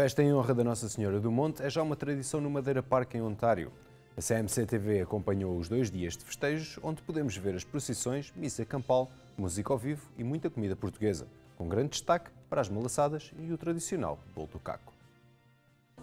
festa em honra da Nossa Senhora do Monte é já uma tradição no Madeira Park, em Ontário. A CMC-TV acompanhou os dois dias de festejos, onde podemos ver as procissões, missa campal, música ao vivo e muita comida portuguesa, com grande destaque para as malaçadas e o tradicional bolo do caco.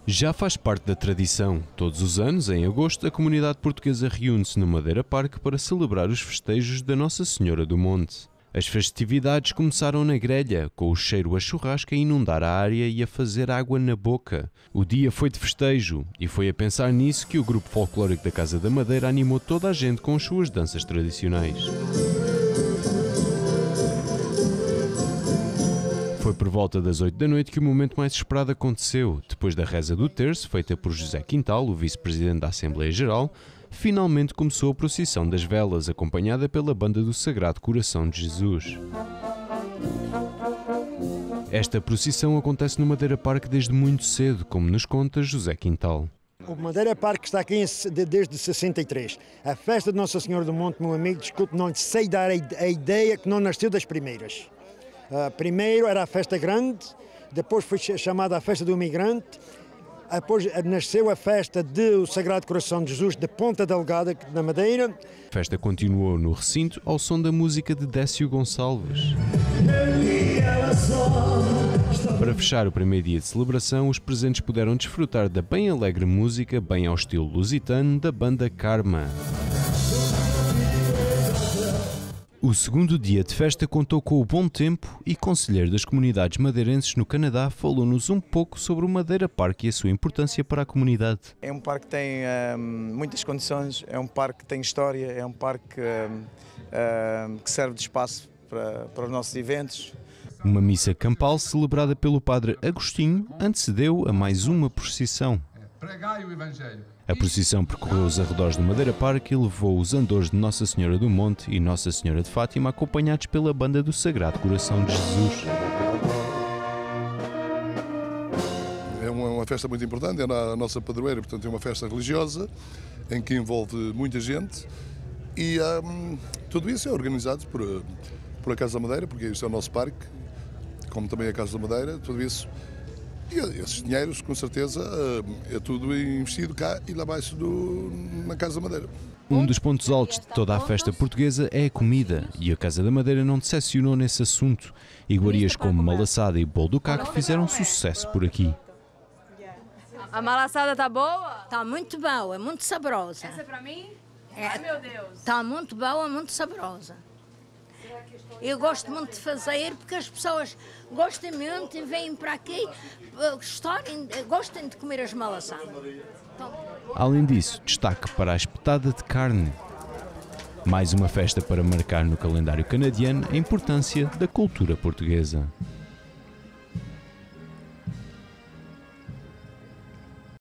Já faz parte da tradição. Todos os anos, em agosto, a comunidade portuguesa reúne-se no Madeira Park para celebrar os festejos da Nossa Senhora do Monte. As festividades começaram na grelha, com o cheiro a churrasco a inundar a área e a fazer água na boca. O dia foi de festejo, e foi a pensar nisso que o grupo folclórico da Casa da Madeira animou toda a gente com as suas danças tradicionais. Foi por volta das 8 da noite que o momento mais esperado aconteceu. Depois da reza do terço, feita por José Quintal, o vice-presidente da Assembleia Geral, finalmente começou a procissão das velas, acompanhada pela banda do Sagrado Coração de Jesus. Esta procissão acontece no Madeira Parque desde muito cedo, como nos conta José Quintal. O Madeira Parque está aqui desde 63. A festa de Nossa Senhora do Monte, meu amigo, desculpe, não sei dar a ideia que não nasceu das primeiras. Uh, primeiro era a festa grande, depois foi chamada a festa do imigrante, depois nasceu a festa do Sagrado Coração de Jesus de Ponta Delgada, na Madeira. A festa continuou no recinto ao som da música de Décio Gonçalves. Para fechar o primeiro dia de celebração, os presentes puderam desfrutar da bem alegre música, bem ao estilo lusitano, da banda Karma. O segundo dia de festa contou com o bom tempo e conselheiro das comunidades madeirenses no Canadá falou-nos um pouco sobre o Madeira Park e a sua importância para a comunidade. É um parque que tem hum, muitas condições, é um parque que tem história, é um parque hum, hum, que serve de espaço para, para os nossos eventos. Uma missa campal celebrada pelo padre Agostinho antecedeu a mais uma procissão. Pregai o Evangelho. A procissão percorreu os arredores do Madeira Park e levou os andores de Nossa Senhora do Monte e Nossa Senhora de Fátima, acompanhados pela banda do Sagrado Coração de Jesus. É uma, festa muito importante, é a nossa padroeira, portanto é uma festa religiosa em que envolve muita gente e um, tudo isso é organizado por, por a Casa da Madeira, porque isso é o nosso parque, como também a Casa da Madeira, tudo isso e esses dinheiros, com certeza, eh, é tudo investido cá e lá abaixo do, na Casa da Madeira. Um dos pontos altos de toda a festa portuguesa é a comida, e a Casa da Madeira não decepcionou nesse assunto. Iguarias como malaçada e bolo do caco fizeram sucesso por aqui. A malaçada está boa? Está muito boa, é muito saborosa. Essa é para mim? É. Ai, meu Deus. Está muito boa, muito saborosa. Eu gosto muito de fazer porque as pessoas gostam muito e vêm para aqui, eh, gostarem, gostem de comer as malaçadas. Então... Além disso, destaque para a espetada de carne. Mais uma festa para marcar no calendário canadiano a importância da cultura portuguesa.